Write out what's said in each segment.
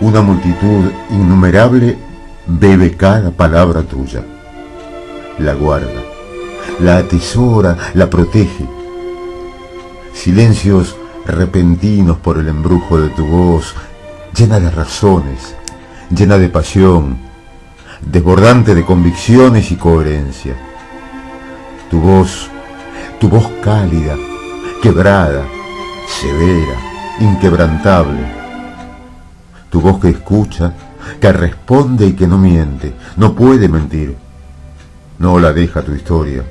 Una multitud innumerable bebe cada palabra tuya. La guarda, la atesora, la protege. Silencios repentinos por el embrujo de tu voz, llena de razones, llena de pasión, desbordante de convicciones y coherencia. Tu voz, tu voz cálida, quebrada, severa, inquebrantable tu voz que escucha, que responde y que no miente, no puede mentir. No la deja tu historia.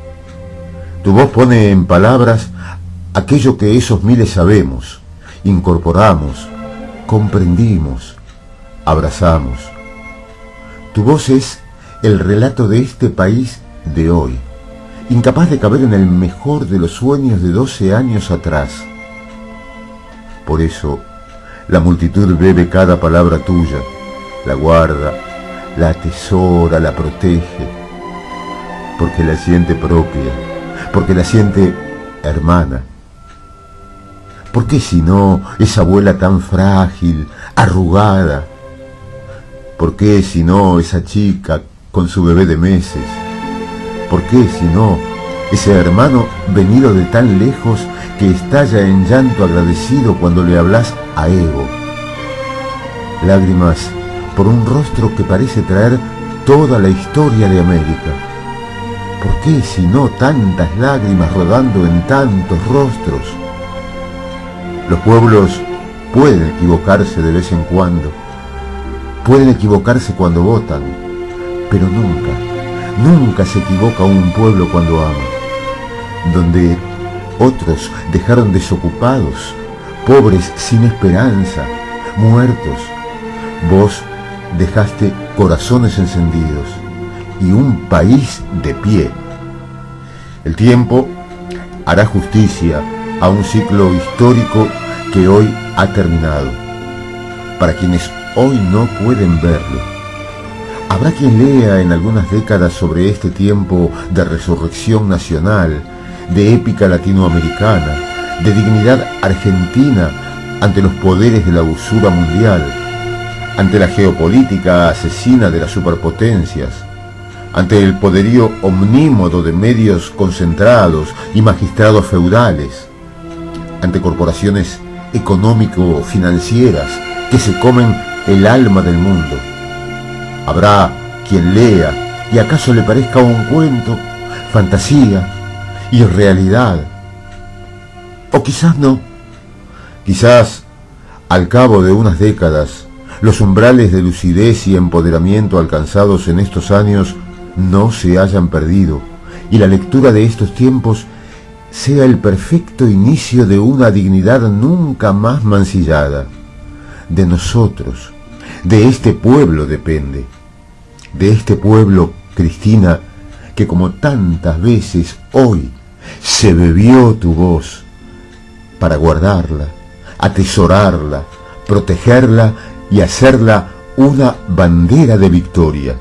Tu voz pone en palabras aquello que esos miles sabemos, incorporamos, comprendimos, abrazamos. Tu voz es el relato de este país de hoy, incapaz de caber en el mejor de los sueños de 12 años atrás. Por eso, la multitud bebe cada palabra tuya, la guarda, la atesora, la protege, porque la siente propia, porque la siente hermana. ¿Por qué si no esa abuela tan frágil, arrugada? ¿Por qué si no esa chica con su bebé de meses? ¿Por qué si no ese hermano venido de tan lejos que estalla en llanto agradecido cuando le hablas a Evo. Lágrimas por un rostro que parece traer toda la historia de América. ¿Por qué si no tantas lágrimas rodando en tantos rostros? Los pueblos pueden equivocarse de vez en cuando, pueden equivocarse cuando votan, pero nunca, nunca se equivoca un pueblo cuando ama, donde otros dejaron desocupados, pobres sin esperanza, muertos. Vos dejaste corazones encendidos y un país de pie. El tiempo hará justicia a un ciclo histórico que hoy ha terminado. Para quienes hoy no pueden verlo, habrá quien lea en algunas décadas sobre este tiempo de resurrección nacional, de épica latinoamericana, de dignidad argentina ante los poderes de la usura mundial, ante la geopolítica asesina de las superpotencias, ante el poderío omnímodo de medios concentrados y magistrados feudales, ante corporaciones económico-financieras que se comen el alma del mundo. Habrá quien lea y acaso le parezca un cuento, fantasía, y realidad. O quizás no. Quizás, al cabo de unas décadas, los umbrales de lucidez y empoderamiento alcanzados en estos años no se hayan perdido y la lectura de estos tiempos sea el perfecto inicio de una dignidad nunca más mancillada. De nosotros, de este pueblo depende. De este pueblo, Cristina, que como tantas veces hoy se bebió tu voz para guardarla, atesorarla, protegerla y hacerla una bandera de victoria.